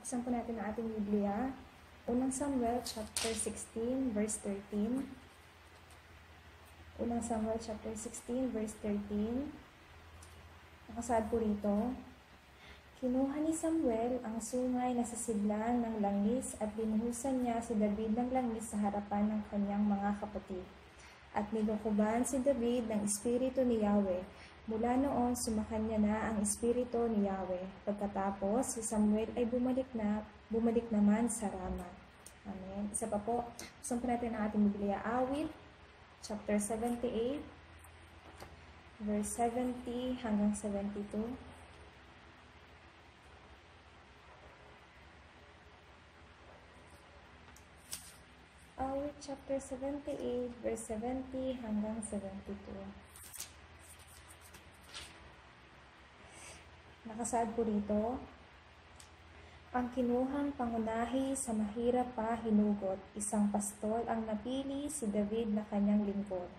Buksan po natin ang ating Biblia. Unang Samuel chapter 16 verse 13. Unang Samuel chapter 16 verse 13. Nakasaad po rito. Kinuha ni Samuel ang sungay na sa sidlan ng langis at binuhusan niya si David ng langis sa harapan ng kanyang mga kapatid. At nilukuban si David ng espiritu ni Yahweh. Mula noon, sumakanya na ang espiritu ni Yahweh. Pagkatapos, si Samuel ay bumalik na, bumalik naman sa Rama. Amen. Isa pa po, gusto natin ang ating Biblia. Awit, chapter 78, verse 70 hanggang 72. Awit chapter 78, verse 70 hanggang 72. Nakasaad po rito, ang kinuhang pangunahi sa mahirap pa hinugot, isang pastol ang napili si David na kanyang lingkod.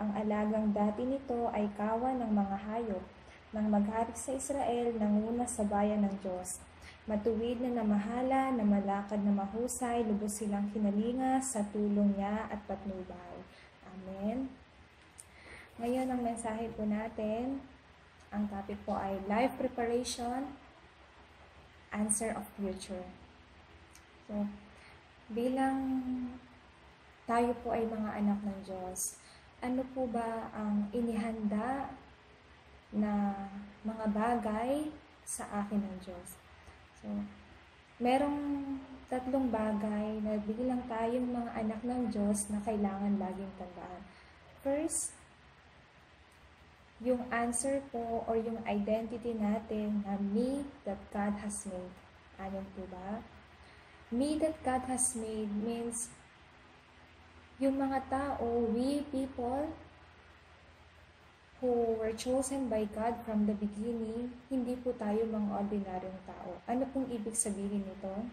Ang alagang dati nito ay kawan ng mga hayop. Nang maghari sa Israel, nanguna sa bayan ng Diyos. Matuwid na namahala, na malakad na mahusay, lubos silang kinalinga sa tulong niya at patnubay. Amen. Ngayon ang mensahe po natin, ang topic po ay life preparation, answer of future. So, bilang tayo po ay mga anak ng Diyos, ano po ba ang inihanda na mga bagay sa akin ng Diyos? So, merong tatlong bagay na bilang tayong mga anak ng Diyos na kailangan laging tandaan. First, yung answer po or yung identity natin na me that God has made. Ano po ba? Me that God has made means yung mga tao, we people who were chosen by God from the beginning, hindi po tayo mga ordinaryong tao. Ano pong ibig sabihin nito?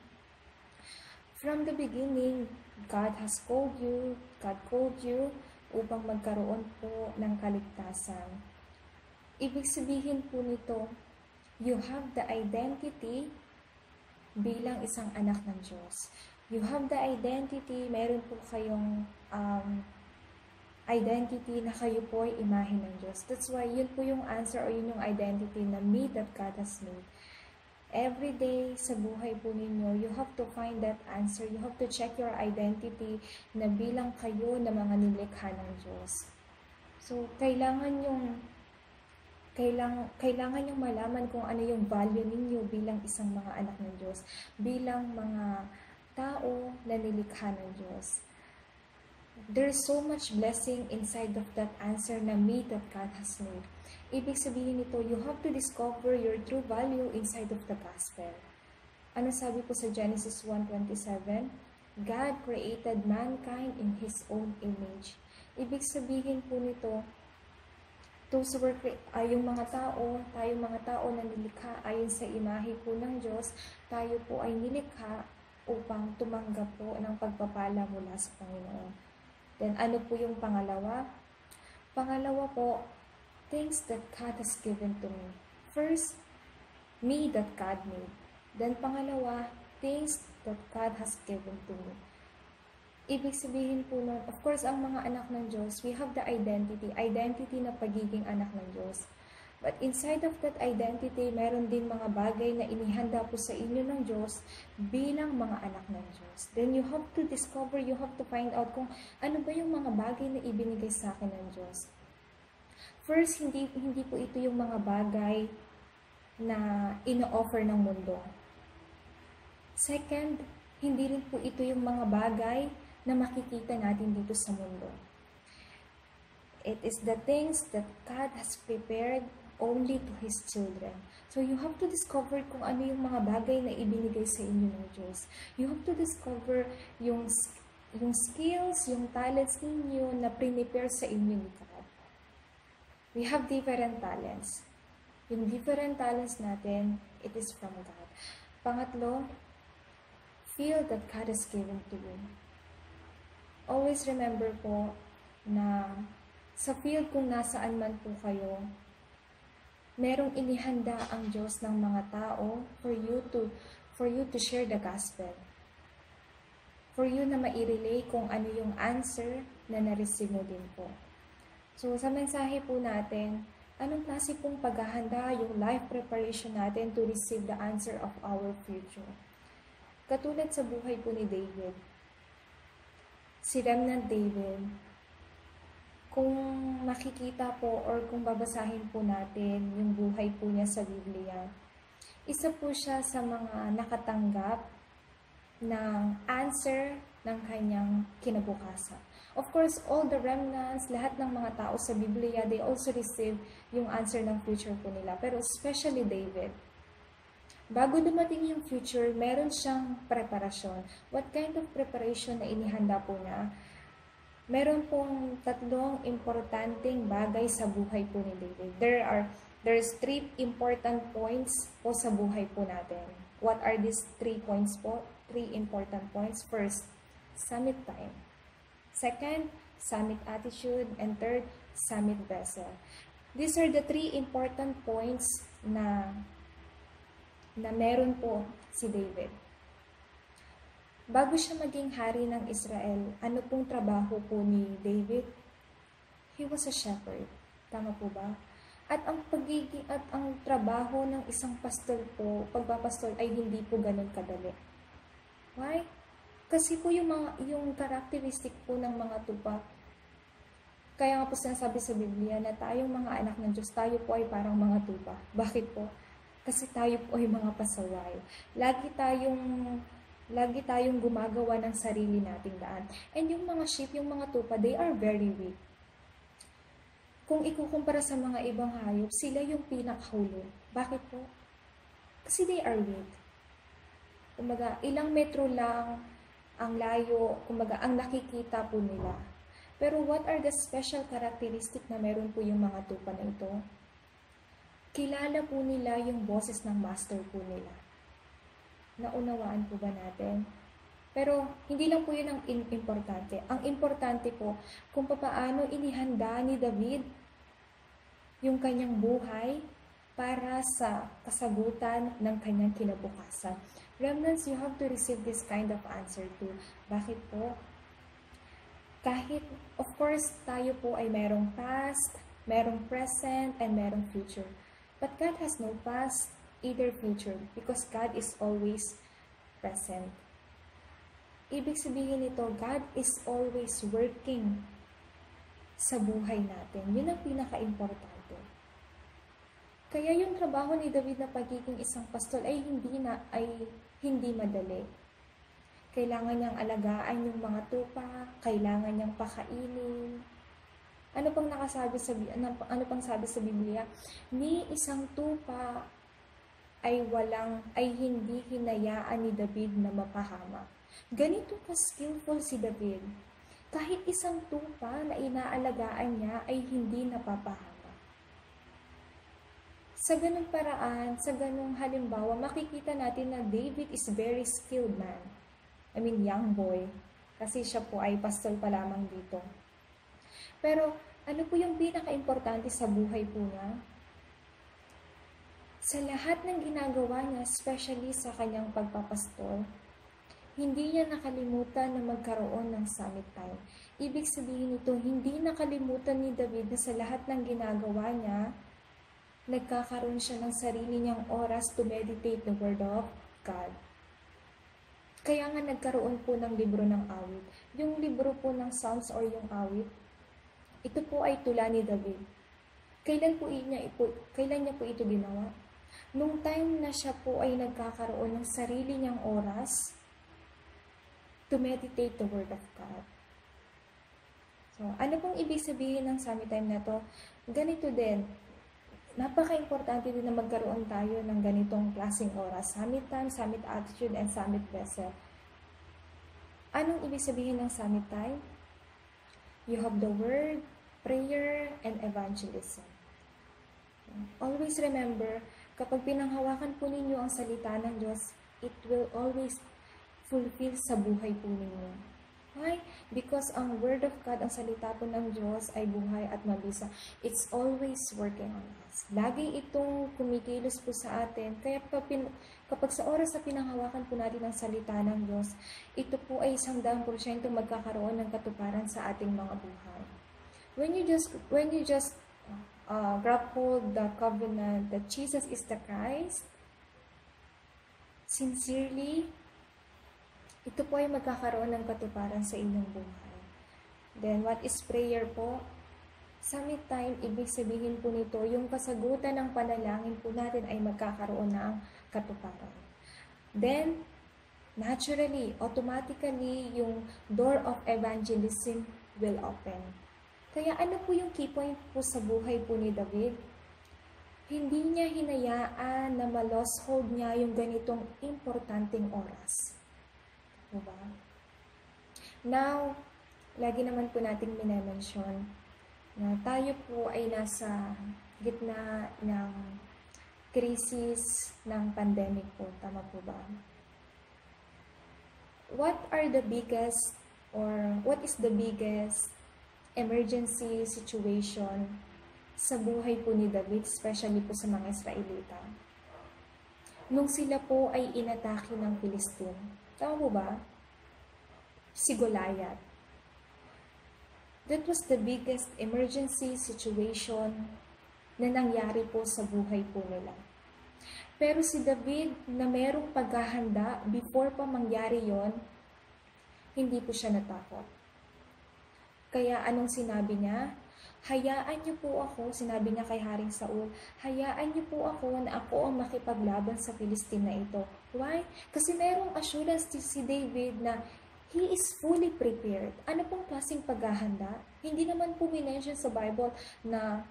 From the beginning, God has called you, God called you upang magkaroon po ng kaligtasan. Ibig sabihin po nito, you have the identity bilang isang anak ng Diyos. You have the identity, meron po kayong um, identity na kayo po ay imahe ng Diyos. That's why yun po yung answer or yun yung identity na me that God has made. Every day sa buhay po ninyo, you have to find that answer. You have to check your identity na bilang kayo na mga nilikha ng Diyos. So, kailangan yung kailangan, kailangan yung malaman kung ano yung value ninyo bilang isang mga anak ng Diyos, bilang mga tao na nilikha ng Diyos. There's so much blessing inside of that answer na me that God has made. Ibig sabihin nito, you have to discover your true value inside of the gospel. Ano sabi po sa Genesis 1.27? God created mankind in His own image. Ibig sabihin po nito, those were, uh, yung mga tao, tayo mga tao na nilikha ayon sa imahe po ng Diyos, tayo po ay nilikha upang tumanggap po ng pagpapala mula sa Panginoon. Then ano po yung pangalawa? Pangalawa po, things that God has given to me. First, me that God made. Then pangalawa, things that God has given to me. Ibig sabihin po nun, of course, ang mga anak ng Diyos, we have the identity, identity na pagiging anak ng Diyos. But inside of that identity, meron din mga bagay na inihanda po sa inyo ng Diyos bilang mga anak ng Diyos. Then you have to discover, you have to find out kung ano ba yung mga bagay na ibinigay sa akin ng Diyos. First, hindi, hindi po ito yung mga bagay na ino-offer ng mundo. Second, hindi rin po ito yung mga bagay na makikita natin dito sa mundo. It is the things that God has prepared only to His children. So you have to discover kung ano yung mga bagay na ibinigay sa inyo ng Diyos. You have to discover yung, yung skills, yung talents ninyo na prepare sa inyo ni God. We have different talents. Yung different talents natin, it is from God. Pangatlo, feel that God has given to you always remember po na sa field kung nasaan man po kayo, merong inihanda ang Diyos ng mga tao for you to for you to share the gospel. For you na mairelay kung ano yung answer na na-receive mo din po. So, sa mensahe po natin, anong klase pong paghahanda yung life preparation natin to receive the answer of our future? Katulad sa buhay po ni David. Si Remnant David, kung makikita po or kung babasahin po natin yung buhay po niya sa Biblia, isa po siya sa mga nakatanggap ng answer ng kanyang kinabukasan. Of course, all the remnants, lahat ng mga tao sa Biblia, they also receive yung answer ng future po nila. Pero especially David, bago dumating yung future, meron siyang preparasyon. What kind of preparation na inihanda po niya? Meron pong tatlong importanteng bagay sa buhay po ni David. There are there's three important points po sa buhay po natin. What are these three points po? Three important points. First, summit time. Second, summit attitude. And third, summit vessel. These are the three important points na na meron po si David. Bago siya maging hari ng Israel, ano pong trabaho po ni David? He was a shepherd. Tama po ba? At ang pagiging at ang trabaho ng isang pastor po, pagpapastol ay hindi po ganun kadali. Why? Kasi po yung mga yung characteristic po ng mga tupa. Kaya nga po sinasabi sa Biblia na tayong mga anak ng Diyos, tayo po ay parang mga tupa. Bakit po? Kasi tayo po ay mga pasaway. Lagi tayong lagi tayong gumagawa ng sarili nating daan. And yung mga sheep, yung mga tupa, they are very weak. Kung ikukumpara sa mga ibang hayop, sila yung pinakahulog. Bakit po? Kasi they are weak. Kumaga, ilang metro lang ang layo, kumaga, ang nakikita po nila. Pero what are the special characteristic na meron po yung mga tupa na ito? Kilala po nila yung boses ng master po nila Naunawaan po ba natin? Pero hindi lang po yun ang importante. Ang importante po kung paano inihanda ni David yung kanyang buhay para sa kasagutan ng kanyang kinabukasan. Remnants, you have to receive this kind of answer too. Bakit po? Kahit, of course, tayo po ay merong past, merong present, and merong future. But God has no past, either future because God is always present. Ibig sabihin nito, God is always working sa buhay natin. Yun ang pinaka-importante. Kaya yung trabaho ni David na pagiging isang pastol ay hindi na ay hindi madali. Kailangan niyang alagaan yung mga tupa, kailangan niyang pakainin. Ano pang nakasabi sa ano, ano pang sabi sa Biblia? Ni isang tupa ay walang ay hindi hinayaan ni David na mapahama. Ganito ka skillful si David. Kahit isang tupa na inaalagaan niya ay hindi napapahama. Sa ganung paraan, sa ganung halimbawa, makikita natin na David is very skilled man. I mean, young boy. Kasi siya po ay pastol pa lamang dito. Pero, ano po yung pinaka-importante sa buhay po niya? Sa lahat ng ginagawa niya, especially sa kanyang pagpapastol, hindi niya nakalimutan na magkaroon ng summit time. Ibig sabihin nito, hindi nakalimutan ni David na sa lahat ng ginagawa niya, nagkakaroon siya ng sarili niyang oras to meditate the Word of God. Kaya nga nagkaroon po ng libro ng awit. Yung libro po ng Psalms or yung awit, ito po ay tula ni David. Kailan po niya, ipo, kailan niya po ito ginawa? Nung time na siya po ay nagkakaroon ng sarili niyang oras to meditate the Word of God. So, ano pong ibig sabihin ng summit time na to? Ganito din, napaka-importante din na magkaroon tayo ng ganitong klaseng oras. Summit time, summit attitude, and summit vessel. Anong ibig sabihin ng summit time? You have the word, prayer, and evangelism. Always remember, Kapag pinanghawakan po ninyo ang salita ng Diyos, it will always fulfill sa buhay po ninyo. Why? Because ang Word of God, ang salita po ng Diyos ay buhay at mabisa. It's always working on us. Lagi itong kumikilos po sa atin. Kaya kapin, kapag sa oras na pinanghawakan po natin ang salita ng Diyos, ito po ay isang daang porsyento magkakaroon ng katuparan sa ating mga buhay. When you just, when you just uh, grab hold the covenant that Jesus is the Christ, sincerely, ito po ay magkakaroon ng katuparan sa inyong buhay. Then, what is prayer po? Summit time, ibig sabihin po nito, yung kasagutan ng panalangin po natin ay magkakaroon ng katuparan. Then, naturally, automatically, yung door of evangelism will open. Kaya ano po yung key point po sa buhay po ni David? Hindi niya hinayaan na ma-lost hold niya yung ganitong importanteng oras. Diba? Now, lagi naman po nating minamention na tayo po ay nasa gitna ng krisis ng pandemic po. Tama po ba? What are the biggest or what is the biggest emergency situation sa buhay po ni David, especially po sa mga Israelita? Nung sila po ay inatake ng Pilistine. Tama mo ba? Si Goliath. That was the biggest emergency situation na nangyari po sa buhay po nila. Pero si David na merong paghahanda before pa mangyari yon, hindi po siya natakot. Kaya anong sinabi niya? Hayaan niyo po ako, sinabi niya kay Haring Saul, hayaan niyo po ako na ako ang makipaglaban sa Filistin na ito. Why? Kasi merong assurance si David na he is fully prepared. Ano pong klaseng paghahanda? Hindi naman po minention sa Bible na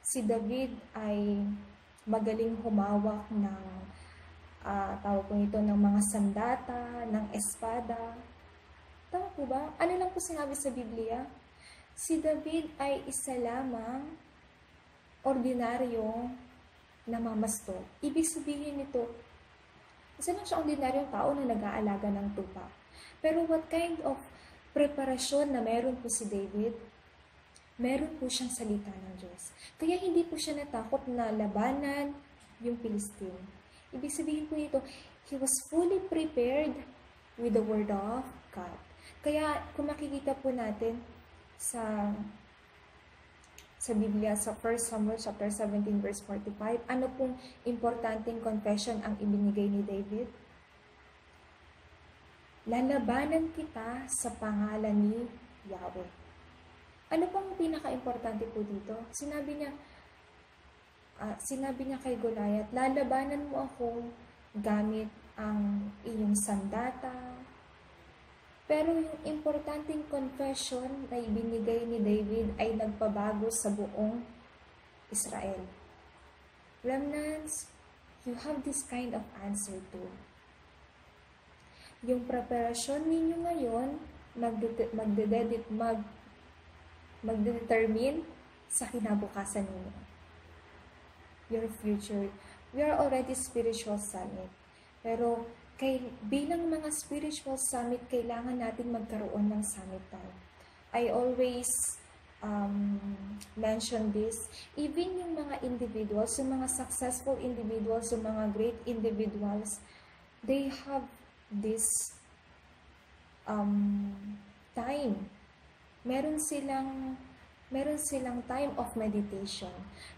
si David ay magaling humawak ng uh, tawag po ito ng mga sandata, ng espada. Tama po ba? Ano lang po sinabi sa Biblia? Si David ay isa lamang ordinaryong namamasto. Ibig sabihin nito, isa lang siya ordinaryong tao na nag-aalaga ng tupa. Pero what kind of preparasyon na meron po si David? Meron po siyang salita ng Diyos. Kaya hindi po siya natakot na labanan yung Philistine. Ibig sabihin po nito, he was fully prepared with the Word of God. Kaya kung makikita po natin, sa sa Biblia sa 1 Samuel chapter 17 verse 45, ano pong importanteng confession ang ibinigay ni David? Lalabanan kita sa pangalan ni Yahweh. Ano pong pinaka-importante po dito? Sinabi niya, uh, sinabi niya kay Goliath, lalabanan mo ako gamit ang iyong sandata, pero yung importanteng confession na ibinigay ni David ay nagpabago sa buong Israel. Remnants, you have this kind of answer too. Yung preparasyon ninyo ngayon, magdededit, mag, magdedetermine sa kinabukasan ninyo. Your future. We are already spiritual summit. Pero kay, bilang mga spiritual summit, kailangan natin magkaroon ng summit time. I always um, mention this. Even yung mga individuals, yung mga successful individuals, yung mga great individuals, they have this um, time. Meron silang meron silang time of meditation.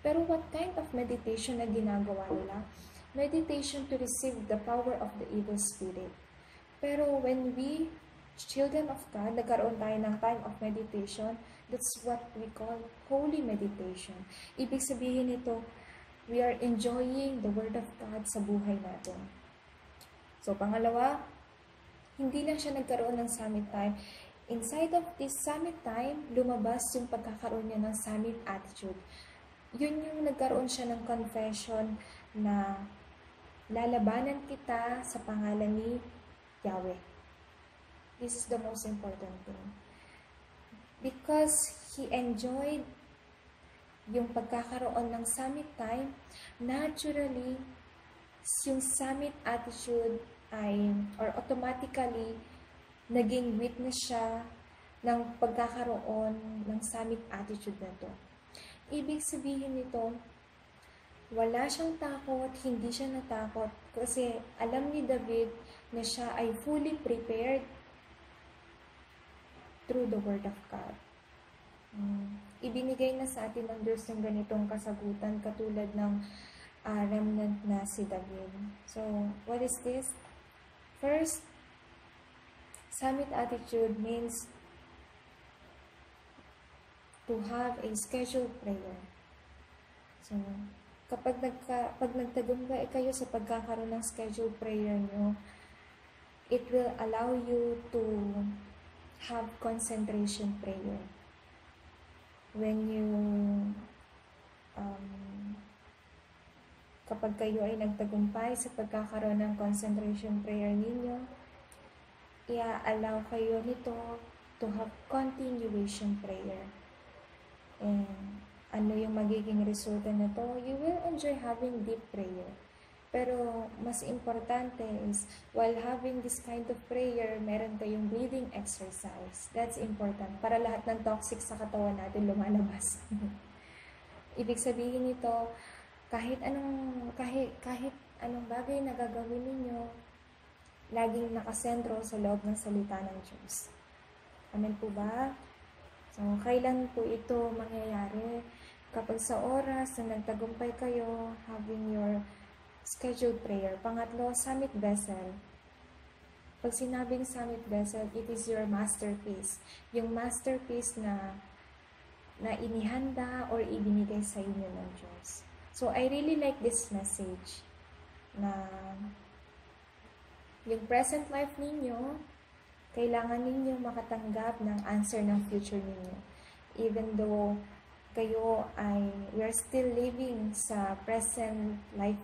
Pero what kind of meditation na ginagawa nila? Meditation to receive the power of the evil spirit. Pero when we, children of God, nagkaroon tayo ng time of meditation, that's what we call holy meditation. Ibig sabihin nito, we are enjoying the Word of God sa buhay natin. So, pangalawa, hindi lang siya nagkaroon ng summit time. Inside of this summit time, lumabas yung pagkakaroon niya ng summit attitude. Yun yung nagkaroon siya ng confession na Lalabanan kita sa pangalan ni Yahweh. This is the most important thing. Because he enjoyed yung pagkakaroon ng summit time, naturally, yung summit attitude ay, or automatically, naging witness siya ng pagkakaroon ng summit attitude na to. Ibig sabihin nito, wala siyang takot, hindi siya natakot kasi alam ni David na siya ay fully prepared through the Word of God. Mm. Ibinigay na sa atin ng Diyos yung ganitong kasagutan katulad ng uh, remnant na si David. So, what is this? First, summit attitude means to have a scheduled prayer. So, kapag nagka, pag nagtagumpay kayo sa pagkakaroon ng scheduled prayer nyo, it will allow you to have concentration prayer. When you um, kapag kayo ay nagtagumpay sa pagkakaroon ng concentration prayer ninyo, i-allow kayo nito to have continuation prayer. And ano yung magiging resulta na to? You will enjoy having deep prayer. Pero mas importante is, while having this kind of prayer, meron kayong breathing exercise. That's important para lahat ng toxic sa katawan natin lumalabas. Ibig sabihin nito, kahit anong kahit kahit anong bagay na gagawin ninyo, laging nakasentro sa loob ng salita ng Diyos. Amen po ba? So, kailan po ito mangyayari? Kapag sa oras na nagtagumpay kayo, having your scheduled prayer. Pangatlo, summit vessel. Pag sinabing summit vessel, it is your masterpiece. Yung masterpiece na na inihanda or ibinigay sa inyo ng Diyos. So, I really like this message na yung present life ninyo, kailangan ninyo makatanggap ng answer ng future ninyo. Even though kayo ay, we are still living sa present life